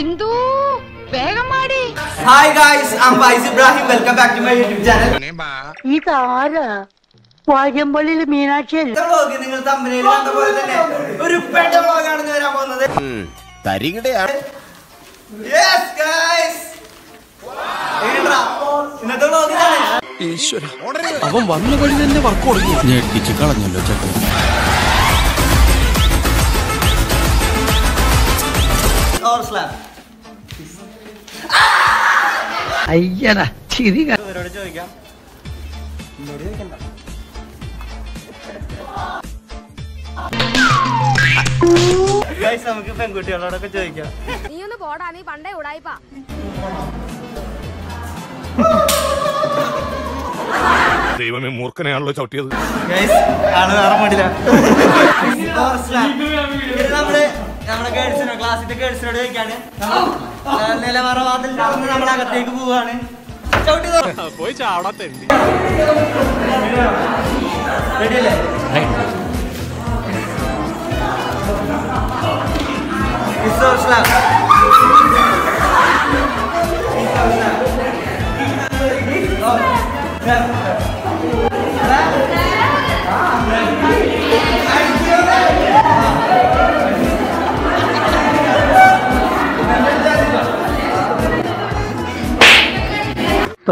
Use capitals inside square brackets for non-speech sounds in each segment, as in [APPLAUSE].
ഇന്ദു വേഗം മാടി hi guys I vice Ibrahim welcome back to my YouTube channel ഇതാരാ? Meenakshi vlog നിങ്ങൾ തമ്മിൽ കണ്ട പോലെ തന്നെ ഒരു പെട്ട വ്ളോഗാണ് ഇന്ന് വരാൻ പോകുന്നത്. തരികിടയാണ്. യെസ് ഗായ്സ് ഇന്നത്തെ വ്ളോഗ് ഇതാണ്. ഈശ്വര അവൻ വന്ന വഴി തന്നെ വർക്ക് തുടങ്ങി. ഞെട്ടിച്ച് കളഞ്ഞല്ലോ ചക്ക ഓർ സ്ലാം അയ്യടാ ചിരി ചോദിക്കാം. നമുക്ക് പെൺകുട്ടികളോടൊക്കെ ചോദിക്കാം. നീ ഒന്ന് പോടാ നീ പണ്ടേ ഉടായിപ്പാ. ദൈവമേ മൂർഖനെയാണല്ലോ ചവിട്ടിയത്. ആണ് ആൾ വേറെ മടിയില്ല [LAUGHS] ഇത് നമ്മൾ ഗേൾസിനോ ക്ലാസ്സിന്റെ ഗേൾസിനോട് ചോദിക്കാണ് നിലവറവാതിൽ നടന്ന് നമ്മൾ അകത്തേക്ക് പോവാണ്. പോയി ചാടാത്തണ്ടി Ready അല്ലേ?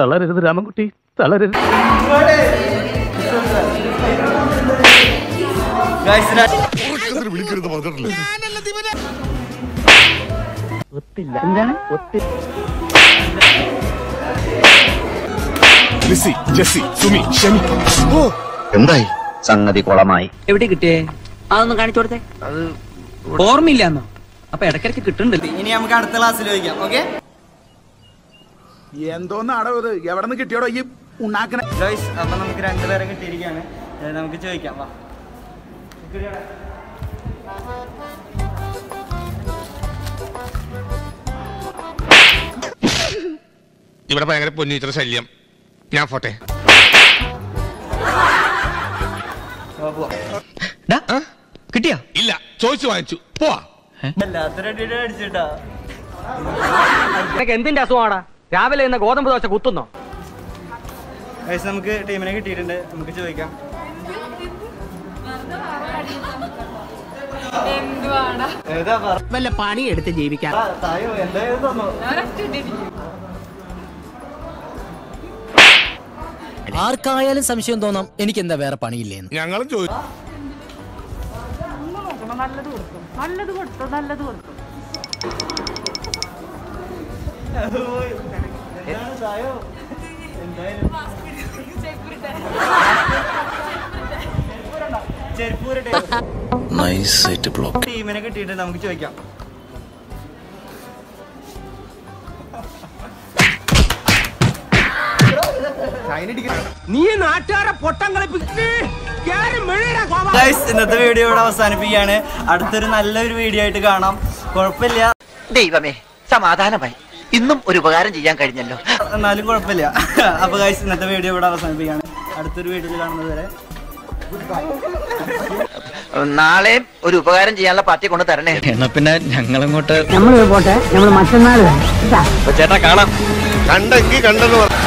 തളരരുത് രാമൻകുട്ടി തളരരുത്. വിളിക്കരുത് പറഞ്ഞിട്ടില്ലേ എന്താണ്? ലിസി ജെസ്സി സുമി ഷെമി. എന്തായി? സംഗതി കുളമായി. എവിടെ കിട്ടിയേ? അതൊന്ന് കാണിച്ചു കൊടുത്തേ. അത് ഓർമ്മയില്ലാന്നോ? അപ്പൊ ഇടക്കിടക്ക് കിട്ടുന്നുണ്ട് ഇനി നമുക്ക് അടുത്ത ക്ലാസ്സിൽ ചോദിക്കാം ഓക്കെ? എന്തോന്നാടോ ഇത്? എവിടെ നിന്ന് കിട്ടിയോടോ ഈ ഉണ്ടാക്കണ ജോയ്സ് അപ്പൊ നമുക്ക് രണ്ടുപേരെ കിട്ടിയിരിക്കുകയാണ് നമുക്ക് ചോദിക്കാം വാ. ഇവിടെ ഭയങ്കര പൊന്നീറ്റർ ശല്യം. ഞാൻ പോട്ടെ. കിട്ടിയാ? ഇല്ല ചോദിച്ചു വാങ്ങിച്ചു. പോവാ. എന്തിന്റെ അസുഖമാടാ? രാവിലെ ഇന്ന് ഗോതമ്പ് ദോശ കുത്തുന്നോ? നമുക്ക് ടീമിനെ കിട്ടിയിട്ടുണ്ട്. നമുക്ക് ചോദിക്കാം. വല്ല പണി എടുത്ത് ജീവിക്കാൻ. തായോ എന്തായാലും തന്നോ ആർക്കായാലും സംശയം തോന്നാം എനിക്ക് എന്താ വേറെ പണിയില്ലേന്ന്. ഞങ്ങളും ചോദിച്ചു എന്താണ് നൈസായിട്ട് ബ്ലോക്ക് ടീമിനെ കിട്ടിയിട്ട് നമുക്ക് ചോദിക്കാം. നീ നാട്ടുകാരെ പൊട്ടം കളിപ്പിച്ച് ഗൈസ് ഇന്നത്തെ വീഡിയോ ഇവിടെ അവസാനിപ്പിക്കുകയാണ്. അടുത്തൊരു നല്ലൊരു വീഡിയോ ആയിട്ട് കാണാം. കുഴപ്പമില്ല. ദൈവമേ സമാധാനമായി. ഇന്നും ഒരു ഉപകാരം ചെയ്യാൻ കഴിഞ്ഞല്ലോ. എന്നാലും കുഴപ്പമില്ല. അപ്പൊ ഗൈസ് ഇന്നത്തെ വീഡിയോ ഇവിടെ അവസാനിപ്പിക്കുകയാണ്. അടുത്തൊരു വീഡിയോയിൽ കാണുന്നത് വരെ നാളെ ഒരു ഉപകാരം ചെയ്യാനുള്ള പാർട്ടി കൊണ്ട് തരണേ. എന്നാ പിന്നെ ഞങ്ങളങ്ങോട്ട് നമ്മൾ പോട്ടെ നമ്മൾ മറ്റന്നാൾ ചേട്ടാ കാണാം. കണ്ടെങ്കിൽ കണ്ടെന്ന് പറഞ്ഞു